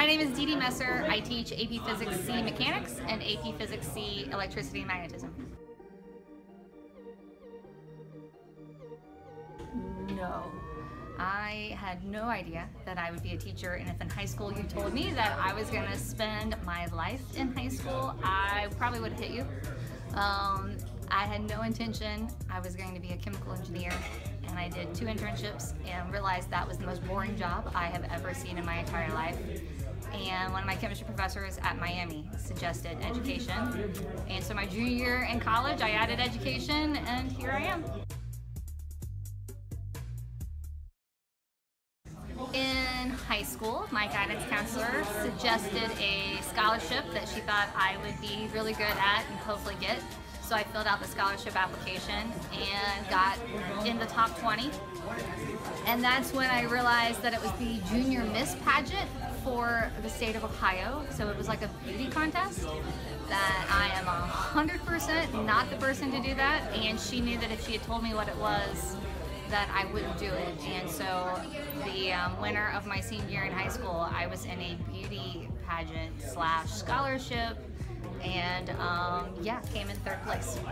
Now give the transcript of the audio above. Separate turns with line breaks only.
my name is Dee Dee Messer. I teach AP Physics C Mechanics and AP Physics C Electricity and Magnetism. No. I had no idea that I would be a teacher, and if in high school you told me that I was going to spend my life in high school, I probably would have hit you. Um, I had no intention. I was going to be a chemical engineer, and I did two internships and realized that was the most boring job I have ever seen in my entire life. And one of my chemistry professors at Miami suggested education. And so my junior year in college, I added education, and here I am. In high school, my guidance counselor suggested a scholarship that she thought I would be really good at and hopefully get. So I filled out the scholarship application and got in the top 20. And that's when I realized that it was the Junior Miss pageant for the state of Ohio. So it was like a beauty contest that I am 100% not the person to do that. And she knew that if she had told me what it was, that I wouldn't do it. And so the um, winner of my senior year in high school, I was in a beauty pageant slash scholarship and um, yeah, came in third place.